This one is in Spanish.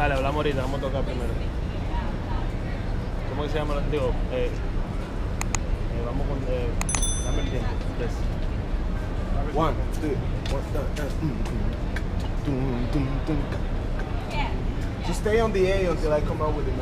Dale, hablamos ahorita, vamos a tocar primero. ¿Cómo que se llama? Digo, eh, eh, vamos con. Eh, dame el tiempo. Yes. One, two, one, two, mm, mm. Dum, dum. Just stay on the A until I come out with the,